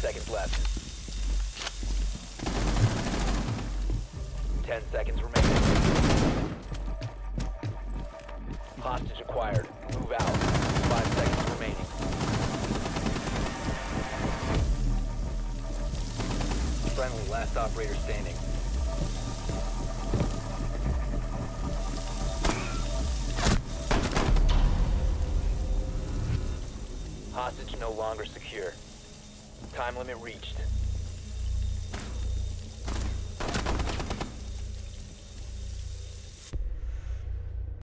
seconds left. 10 seconds remaining. Hostage acquired. Move out. 5 seconds remaining. Friendly, last operator standing. Hostage no longer secure. Time limit reached.